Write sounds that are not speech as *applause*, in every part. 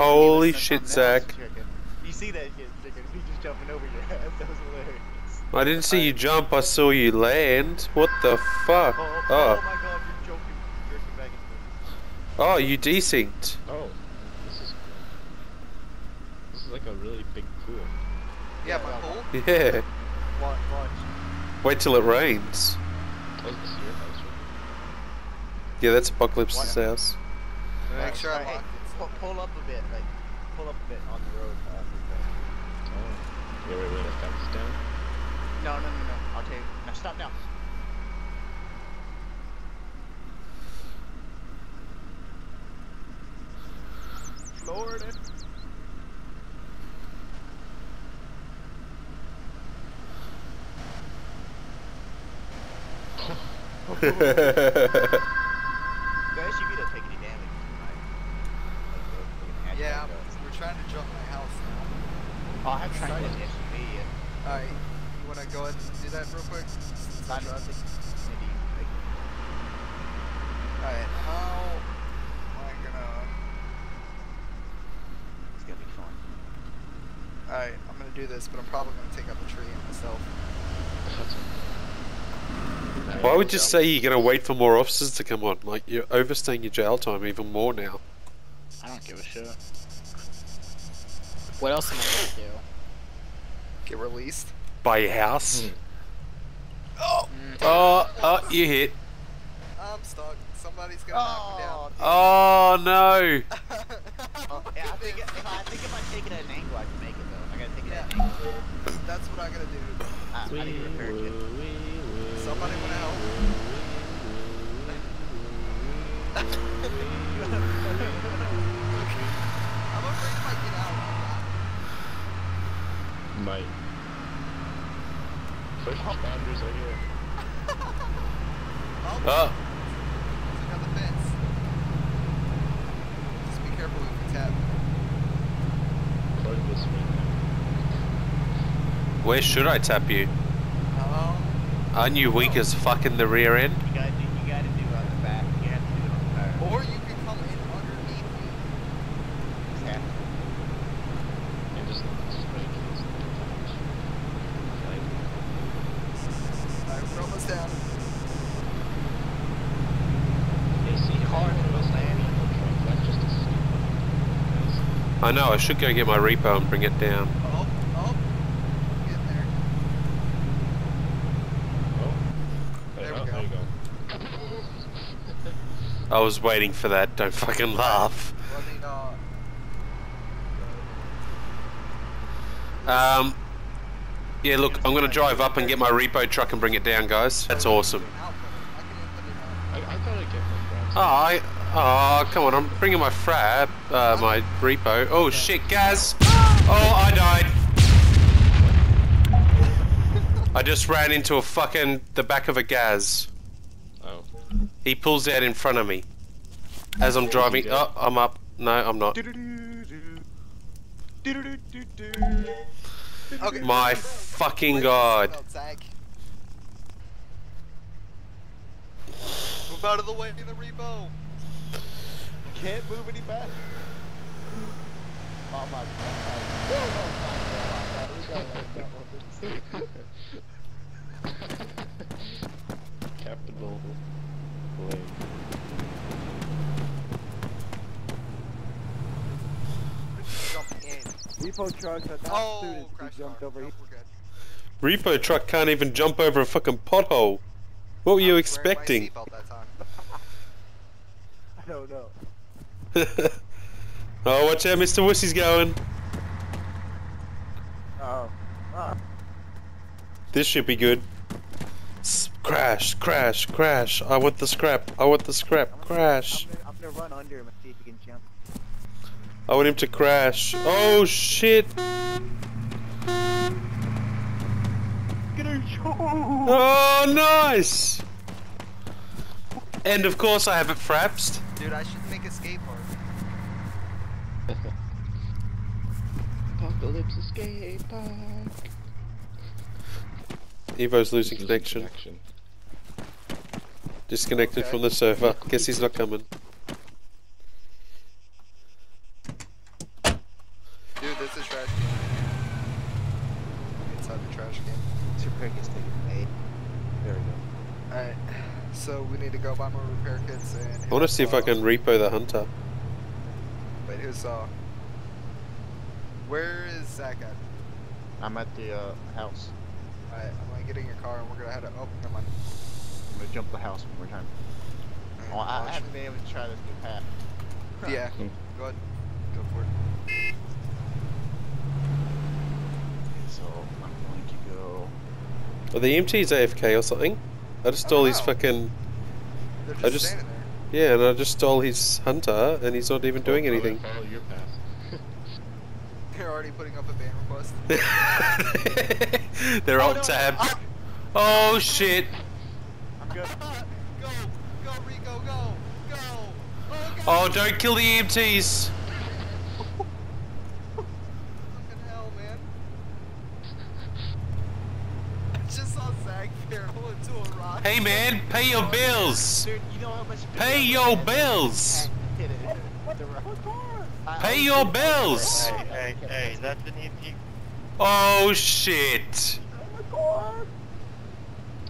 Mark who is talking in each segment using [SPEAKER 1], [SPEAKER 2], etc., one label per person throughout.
[SPEAKER 1] Holy shit, Zach.
[SPEAKER 2] You see that shit, chicken? He just jumping over your ass. *laughs* That was hilarious.
[SPEAKER 1] I didn't see you jump, I saw you land. What the fuck?
[SPEAKER 2] Oh, oh,
[SPEAKER 1] Oh,
[SPEAKER 2] my god, oh. you're joking. You're drifting back and forth.
[SPEAKER 1] oh, you desynced.
[SPEAKER 3] oh, this is this is like a really big pool.
[SPEAKER 4] Yeah, my pool. *laughs*
[SPEAKER 1] Yeah.
[SPEAKER 2] Watch, watch.
[SPEAKER 1] Wait till it rains.
[SPEAKER 3] Oh, is this your house? right?
[SPEAKER 1] Yeah, that's Apocalypse's
[SPEAKER 2] What?
[SPEAKER 1] house.
[SPEAKER 4] Make sure I
[SPEAKER 2] Alright,
[SPEAKER 4] lock it.
[SPEAKER 2] Pull, pull up a bit, like, pull up a bit on the road. Uh,
[SPEAKER 3] Oh. Wait, wait, wait, I got this down.
[SPEAKER 2] no, no, no, no. I'll tell you. Now stop now. Florida. *laughs* *laughs* Guys, you to take any damage tonight. Like, uh, like an
[SPEAKER 4] Yeah,
[SPEAKER 2] hashtag, uh,
[SPEAKER 4] we're trying to jump my house now.
[SPEAKER 2] Oh, I have tried with SUV and
[SPEAKER 4] Alright, you wanna go ahead and do that real quick?
[SPEAKER 2] not nothing. Maybe like
[SPEAKER 4] Alright, how am I gonna...
[SPEAKER 2] it's gonna be fun.
[SPEAKER 4] Alright, I'm gonna do this, but I'm probably gonna take out the tree on myself.
[SPEAKER 1] Why would you say you're gonna wait for more officers to come on? Like, you're overstaying your jail time even more now.
[SPEAKER 5] I don't give a shit. What else am I gonna do?
[SPEAKER 4] Get released.
[SPEAKER 1] Buy your house.
[SPEAKER 3] Hmm.
[SPEAKER 4] Oh!
[SPEAKER 1] Oh, oh, you hit.
[SPEAKER 4] I'm stuck. Somebody's gonna knock me down.
[SPEAKER 1] Oh no.
[SPEAKER 2] Oh, *laughs* *laughs* yeah, I think if I, I think if I take it at an angle, I can make it though. I gotta take it at an angle.
[SPEAKER 4] That's what I gotta do.
[SPEAKER 2] Ah, I need a repair kit.
[SPEAKER 4] Somebody wanna help? *laughs* I'm afraid if I get out, I'll die.
[SPEAKER 3] Might. First responders are here.
[SPEAKER 4] Oh,
[SPEAKER 1] Oh,
[SPEAKER 4] there's another fence. Just be careful if you tap.
[SPEAKER 3] Part of this right
[SPEAKER 1] where should I tap you?
[SPEAKER 4] Um,
[SPEAKER 1] Aren't you weak as fuck in the rear end?
[SPEAKER 2] You gotta do, you gotta do it on the back. You have to do it on the tire.
[SPEAKER 4] or you can come in underneath me.
[SPEAKER 2] Yeah.
[SPEAKER 3] now. And just spray kills them. Like,
[SPEAKER 4] Alright, we're almost down.
[SPEAKER 3] yeah, see,
[SPEAKER 2] Car
[SPEAKER 3] if
[SPEAKER 2] was
[SPEAKER 3] was
[SPEAKER 2] landing.
[SPEAKER 3] truck, that's just a stupid.
[SPEAKER 1] I know, I should go get my repo and bring it down.
[SPEAKER 4] Oh, oh. Getting there.
[SPEAKER 3] Oh.
[SPEAKER 4] There we
[SPEAKER 3] oh,
[SPEAKER 4] go.
[SPEAKER 3] There you go.
[SPEAKER 1] I was waiting for that, don't fucking laugh.
[SPEAKER 4] Let me,
[SPEAKER 1] Um, yeah, look, I'm gonna drive up and get my repo truck and bring it down, guys. That's awesome.
[SPEAKER 4] output it. I can input it out.
[SPEAKER 3] I, I thought I'd get my grabs.
[SPEAKER 1] Oh, I, oh, come on, I'm bringing my frap, uh, my repo. Oh shit, Gaz! Oh, I died. I just ran into a fucking, the back of a Gaz.
[SPEAKER 3] Oh.
[SPEAKER 1] He pulls out in front of me. As I'm driving,
[SPEAKER 3] dead?
[SPEAKER 1] oh, I'm up. No, I'm not.
[SPEAKER 4] Okay.
[SPEAKER 1] My fucking god.
[SPEAKER 4] Move out of the way, the repo.
[SPEAKER 2] Can't move any faster. Oh my god.
[SPEAKER 3] Capital Blade.
[SPEAKER 4] Jump in.
[SPEAKER 6] Repo trucks are not
[SPEAKER 4] Oh,
[SPEAKER 6] suited to
[SPEAKER 4] crash
[SPEAKER 6] be jumped
[SPEAKER 4] car.
[SPEAKER 6] over.
[SPEAKER 4] Nope, we're good.
[SPEAKER 1] Repo truck can't even jump over a fucking pothole. What were
[SPEAKER 4] I
[SPEAKER 1] you
[SPEAKER 4] was my
[SPEAKER 1] expecting?
[SPEAKER 4] that time. *laughs*
[SPEAKER 6] I don't know. *laughs*
[SPEAKER 1] oh, watch out, Mr. Wussy's going.
[SPEAKER 6] Oh. Ah.
[SPEAKER 1] This should be good. S- crash, crash, crash. I want the scrap. I want the scrap.
[SPEAKER 6] I'm gonna-
[SPEAKER 1] Crash.
[SPEAKER 6] I'm gonna, I'm gonna run under him and see if he can jump.
[SPEAKER 1] I want him to crash. Oh shit. *laughs* Oh, nice. And of course I have it frapsed.
[SPEAKER 4] Dude, I should make a skate park.
[SPEAKER 3] Apocalypse Escape Park.
[SPEAKER 1] Evo's losing
[SPEAKER 3] Losing
[SPEAKER 1] connection.
[SPEAKER 3] connection.
[SPEAKER 1] Disconnected
[SPEAKER 4] Okay.
[SPEAKER 1] from the server. Guess he's not coming.
[SPEAKER 4] Dude, there's a trash can. Inside the trash can.
[SPEAKER 6] Super gets taken. Hey. There we go.
[SPEAKER 4] Alright. So we need to go buy more repair kits and.
[SPEAKER 1] I want to see if I can repo the hunter.
[SPEAKER 4] Wait, who's uh? Where is Zach at?
[SPEAKER 2] I'm at the uh, house.
[SPEAKER 4] Alright, I'm gonna get in your car and we're gonna head. up. Oh, never mind.
[SPEAKER 2] I'm gonna jump the house one more time. Oh, I, I haven't been able to try this new path. *laughs*
[SPEAKER 4] Yeah.
[SPEAKER 3] Hmm.
[SPEAKER 4] Go ahead. Go for it.
[SPEAKER 2] So I'm going to go.
[SPEAKER 1] Are the EMTs AFK or something? I just stole
[SPEAKER 4] don't
[SPEAKER 1] his fucking.
[SPEAKER 4] They're
[SPEAKER 1] I
[SPEAKER 4] just,
[SPEAKER 1] just-
[SPEAKER 4] standing there.
[SPEAKER 1] Yeah, and I just stole his hunter, and he's not even doing anything.
[SPEAKER 3] Follow your path.
[SPEAKER 4] They're already putting up a ban request. *laughs*
[SPEAKER 1] They're
[SPEAKER 2] Oh,
[SPEAKER 1] alt
[SPEAKER 2] no,
[SPEAKER 1] tab.
[SPEAKER 2] I-
[SPEAKER 1] Oh shit!
[SPEAKER 2] I'm good.
[SPEAKER 4] go, go, Rico, go, go. Oh, go.
[SPEAKER 1] Oh, don't kill the EMTs!
[SPEAKER 4] Fucking hell, man. I just saw Zach barrel into a rock.
[SPEAKER 1] Hey man, pay your bills!
[SPEAKER 2] Dude, you know how much.
[SPEAKER 1] Pay your bills!
[SPEAKER 2] Hit it. The rock. I- I
[SPEAKER 1] Pay your bills!
[SPEAKER 2] Hey,
[SPEAKER 7] Hey, hey, that's an EMT.
[SPEAKER 1] Oh shit!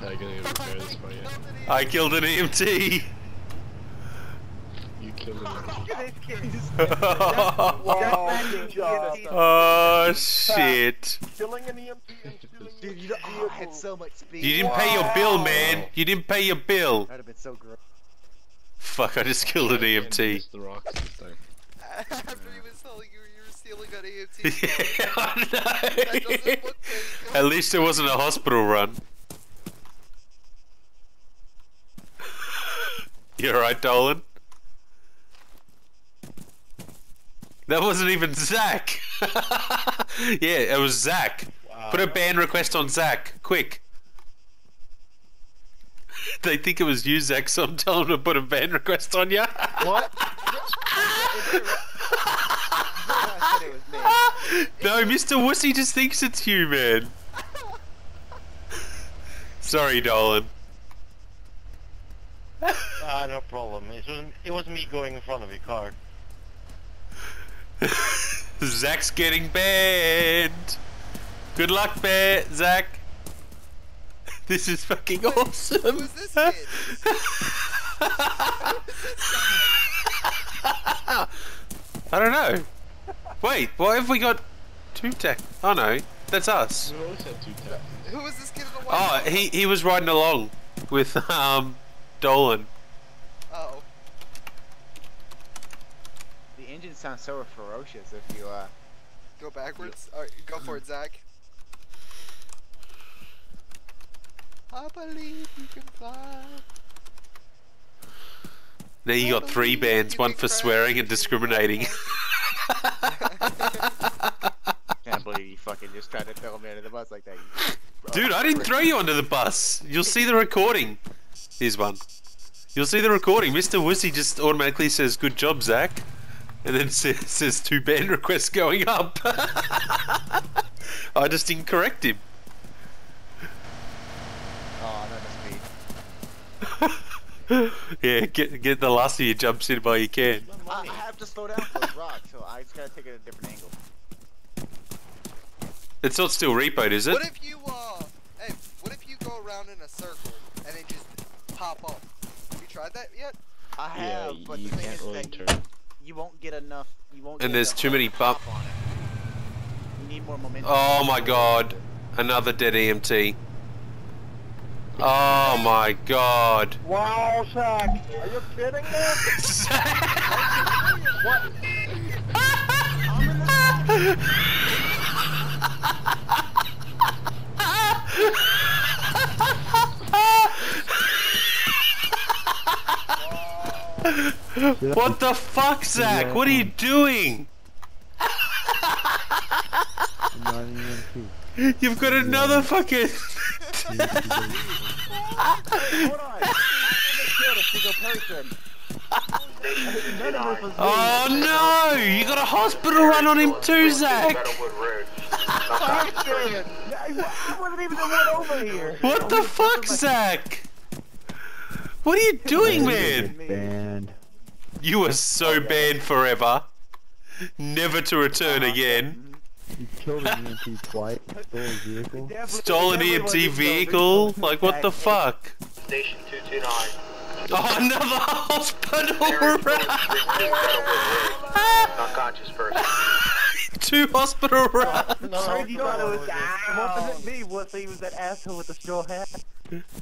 [SPEAKER 3] How you gonna repair this for you?
[SPEAKER 1] I killed an EMT!
[SPEAKER 3] You killed him.
[SPEAKER 6] Wow. job.
[SPEAKER 1] oh shit!
[SPEAKER 7] Killing an EMT *laughs*
[SPEAKER 2] Dude,
[SPEAKER 7] the
[SPEAKER 2] you know, oh, I had so much speed.
[SPEAKER 1] You didn't pay your bill, man! You didn't pay your bill!
[SPEAKER 6] That'd have been so gross.
[SPEAKER 1] Fuck, I just killed an EMT.
[SPEAKER 3] Missed the rocks this time.
[SPEAKER 4] After he was telling you you were stealing an EMT.
[SPEAKER 1] yeah,
[SPEAKER 4] That doesn't look good.
[SPEAKER 1] At least it wasn't a hospital run. *laughs* You're right, Dolan. That wasn't even Zach. *laughs* yeah, it was Zach. Put a ban request on Zach, quick. *laughs* they think it was you, Zach, so I'm telling them to put a ban request on you.
[SPEAKER 2] What? *laughs*
[SPEAKER 1] no, Mr. Wussy just thinks it's you, man. Sorry, Dolan.
[SPEAKER 7] Ah, no problem. It wasn't, it wasn't me going in front of your car. *laughs*
[SPEAKER 1] Zach's getting banned. Good luck, ba- Zach. This is fucking awesome.
[SPEAKER 4] Who's this kid? *laughs*
[SPEAKER 1] I don't know. Wait, what have we got two tech? Oh no, that's us.
[SPEAKER 3] We always had two taps.
[SPEAKER 4] Who was this kid in the
[SPEAKER 1] Oh,
[SPEAKER 4] white?
[SPEAKER 1] he he was riding along with um Dolan.
[SPEAKER 4] Oh.
[SPEAKER 2] The engine sounds so ferocious if you, uh.
[SPEAKER 4] Go backwards. Alright, go for it, Zach. *sighs* I believe you can fly.
[SPEAKER 1] Now you got three bans, one for swearing and discriminating. *laughs*
[SPEAKER 2] Can't believe you fucking just tried to throw me under the bus like that.
[SPEAKER 1] Dude, I didn't throw you under the bus. You'll see the recording. Here's one. You'll see the recording. Mr. Wussy just automatically says, "Good job, Zach," and then says, *laughs* says two ban requests going up. *laughs* I just didn't correct him.
[SPEAKER 2] Oh, that must be. *laughs*
[SPEAKER 1] yeah, get get the last of your jumps in while you can.
[SPEAKER 2] I, I have to slow down for the rock, so I just gotta take it at a different angle.
[SPEAKER 1] It's not still repoed, is it?
[SPEAKER 4] What if you, uh, hey, what if you go around in a circle and then just pop up? Have you tried that yet?
[SPEAKER 2] I have,
[SPEAKER 3] y-
[SPEAKER 2] but
[SPEAKER 3] you
[SPEAKER 2] the thing
[SPEAKER 3] can't
[SPEAKER 2] is
[SPEAKER 3] really
[SPEAKER 2] that you,
[SPEAKER 3] turn.
[SPEAKER 2] you won't get enough. You won't.
[SPEAKER 1] And
[SPEAKER 2] get
[SPEAKER 1] there's too many
[SPEAKER 2] pop
[SPEAKER 1] bump-
[SPEAKER 2] on it. You need more momentum.
[SPEAKER 1] Oh my god. Another dead EMT. Oh my god.
[SPEAKER 7] Wow, Zach! Are you kidding me?
[SPEAKER 1] what the fuck, Zach? What are you doing? You've got another fucking. Oh no! You got a hospital run on him too, Zach! What the fuck, Zach? What are you doing, man? You are so banned forever. Never to return again.
[SPEAKER 6] You killed an EMT twice. Stole his vehicle.
[SPEAKER 1] Stole an EMT vehicle? Like, what the fuck?
[SPEAKER 7] Station 229.
[SPEAKER 1] Oh, another hospital run!
[SPEAKER 7] Unconscious person. *laughs*
[SPEAKER 1] Two hospital runs!
[SPEAKER 7] No,
[SPEAKER 6] Crazy thought it was
[SPEAKER 7] no,
[SPEAKER 6] that. wasn't me. Was he was that asshole with the straw hat?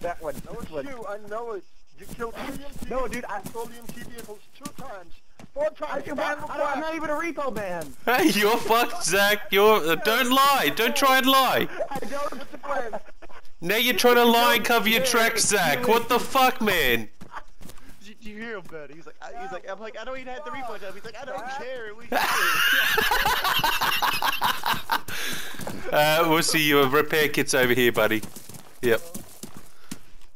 [SPEAKER 6] That one.
[SPEAKER 8] No, it's
[SPEAKER 6] was-
[SPEAKER 8] you. I know it. You killed two EMT.
[SPEAKER 6] No, dude, I-
[SPEAKER 8] stole EMT vehicles two times. Four
[SPEAKER 6] I,
[SPEAKER 8] times.
[SPEAKER 6] I, I, I'm not even a repo man. *laughs*
[SPEAKER 1] Hey, you're fucked, Zach. You're. Uh, don't lie. Don't try and lie.
[SPEAKER 6] I don't swear.
[SPEAKER 1] Now you're trying to lie and cover your tracks, Zach. What the fuck, man?
[SPEAKER 2] Did you hear him, buddy? He's like, I, he's like, I'm like, I don't even have the refund job. He's like, I don't care. We *laughs* *laughs*
[SPEAKER 1] Uh, we'll see your repair kit's over here, buddy. Yep.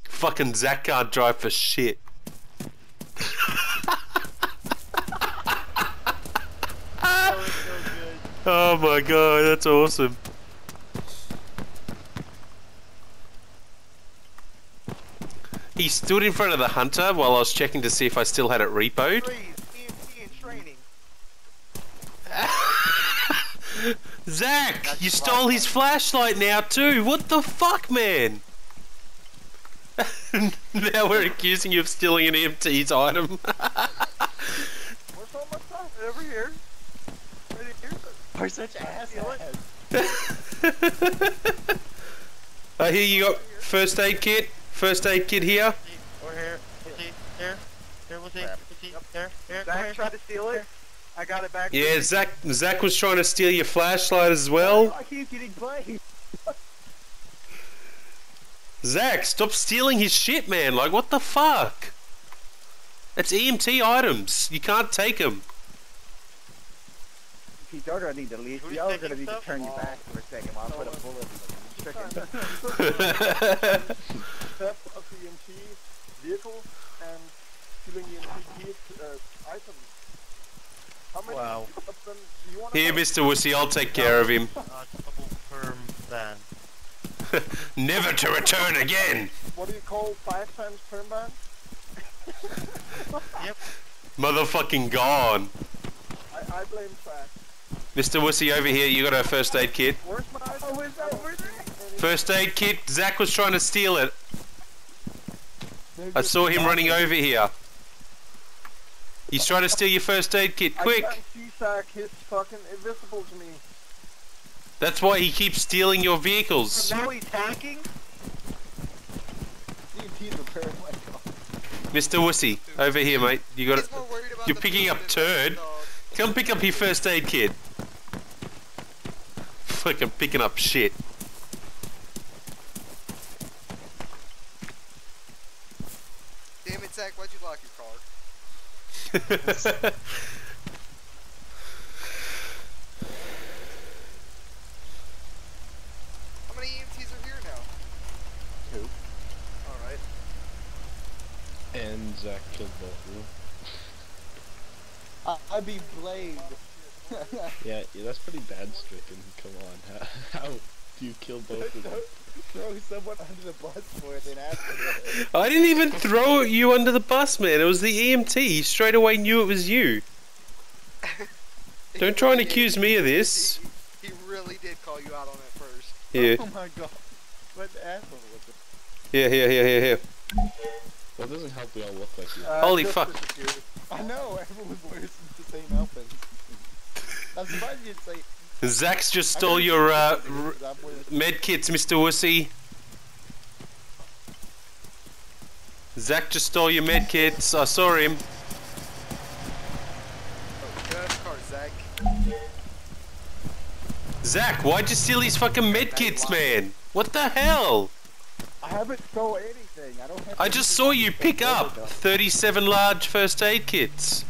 [SPEAKER 1] Fucking Zach can't drive for shit. Oh my god, that's awesome. He stood in front of the hunter while I was checking to see if I still had it repoed.
[SPEAKER 4] Freeze, EMT in training. *laughs*
[SPEAKER 1] Zach, you stole his flashlight now too. What the fuck, man? *laughs* now we're accusing you of stealing an EMT's item. *laughs*
[SPEAKER 8] My stuff? Over here. Right here.
[SPEAKER 2] are such assholes. *laughs*
[SPEAKER 1] I hear you got first aid kit. First aid kit here.
[SPEAKER 7] Over here. Was he? There. There was he? Was he? There. There.
[SPEAKER 8] Zach tried to steal it. I got it back.
[SPEAKER 1] Yeah, Zach. Zach was trying to steal your flashlight as well.
[SPEAKER 6] I keep getting blamed. *laughs*
[SPEAKER 1] Zach, stop stealing his shit, man. Like, what the fuck? It's EMT items. You can't take them.
[SPEAKER 6] Pete, you're gonna need to leave.
[SPEAKER 7] Who's
[SPEAKER 6] Y'all are gonna need to
[SPEAKER 7] stuff?
[SPEAKER 6] turn your back for a second while I put a bullet in the chicken. *laughs* *laughs*
[SPEAKER 8] theft of the EMT vehicle and stealing EMT uh, items. How many
[SPEAKER 7] Wow.
[SPEAKER 8] of them do you want
[SPEAKER 1] Here, Mr. Wussy, I'll take care of him.
[SPEAKER 7] Uh, double firm ban. *laughs*
[SPEAKER 1] Never to return again.
[SPEAKER 8] What do you call five times perm ban?
[SPEAKER 7] Yep.
[SPEAKER 1] Motherfucking gone.
[SPEAKER 8] I, I blame track.
[SPEAKER 1] Mr. Wussy, over here, you got our first aid kit.
[SPEAKER 8] Where's my item? Oh, where's that? Where's
[SPEAKER 1] First aid kit. Zach was trying to steal it. I saw him running over here. He's trying to steal your first aid kit.
[SPEAKER 8] I
[SPEAKER 1] Quick!
[SPEAKER 8] can't see Zach. He's fucking invisible to me.
[SPEAKER 1] That's why he keeps stealing your vehicles.
[SPEAKER 6] Now he's hacking?
[SPEAKER 8] EMT's a very my god.
[SPEAKER 1] Mr. Wussy, over here, mate. You got it.
[SPEAKER 4] He's more worried about
[SPEAKER 1] You're picking up
[SPEAKER 4] than
[SPEAKER 1] turd. Come pick up your first aid kit. *laughs* Fucking picking up shit.
[SPEAKER 4] Damn it, Zach, why'd you lock your car? *laughs* How many EMTs are here now?
[SPEAKER 8] Two.
[SPEAKER 4] Alright.
[SPEAKER 3] And Zach killed both of them.
[SPEAKER 6] I'd be blamed. *laughs*
[SPEAKER 3] Yeah, yeah, that's pretty bad, Stricken. Come on. *laughs* How, how do you kill both of them? *laughs*
[SPEAKER 6] Throw someone under the bus for it and ask.
[SPEAKER 1] I didn't even throw you under the bus, man. It was the EMT. He straight away knew it was you. Don't try and accuse me of this.
[SPEAKER 4] He, he really did call you out on it first.
[SPEAKER 1] Yeah,
[SPEAKER 6] Oh my god. What the asshole was it?
[SPEAKER 1] yeah, here, here, here, here.
[SPEAKER 3] Well, it doesn't help we all look like you.
[SPEAKER 8] Uh,
[SPEAKER 1] Holy fuck.
[SPEAKER 6] I know, everyone wears the same outfit. I'm surprised you didn't say.
[SPEAKER 1] Zach's just stole your uh, r-
[SPEAKER 6] I'm with-
[SPEAKER 1] med kits, Mr. Wussy. Zach just stole your med kits. I saw him.
[SPEAKER 4] Get out of the car, Zach.
[SPEAKER 1] Why'd you steal these fucking med kits, man? What the hell?
[SPEAKER 6] I haven't stole anything. I don't have
[SPEAKER 1] I just saw you pick up 37 large first aid kits.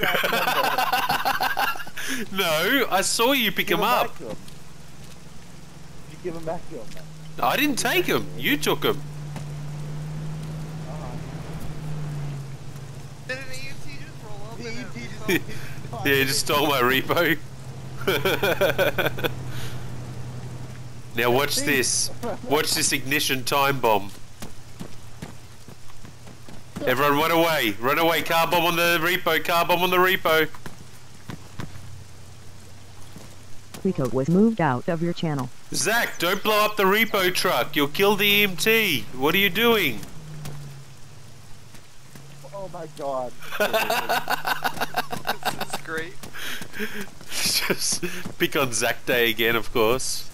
[SPEAKER 1] *laughs* no, I saw you pick them up.
[SPEAKER 6] You give them back to him. man.
[SPEAKER 1] I didn't take them. You took them.
[SPEAKER 4] Did an EMT just roll up
[SPEAKER 6] The EMT just-
[SPEAKER 1] Yeah, he just stole my repo. *laughs* Now watch *laughs* this. Watch this ignition time bomb. Everyone run away. Run away. Car bomb on the repo. Car bomb on the repo.
[SPEAKER 9] Rico was moved out of your channel.
[SPEAKER 1] Zach, don't blow up the repo truck. You'll kill the EMT. What are you doing?
[SPEAKER 8] Oh my god. *laughs*
[SPEAKER 4] this is great.
[SPEAKER 1] Just pick on Zach Day again, of course.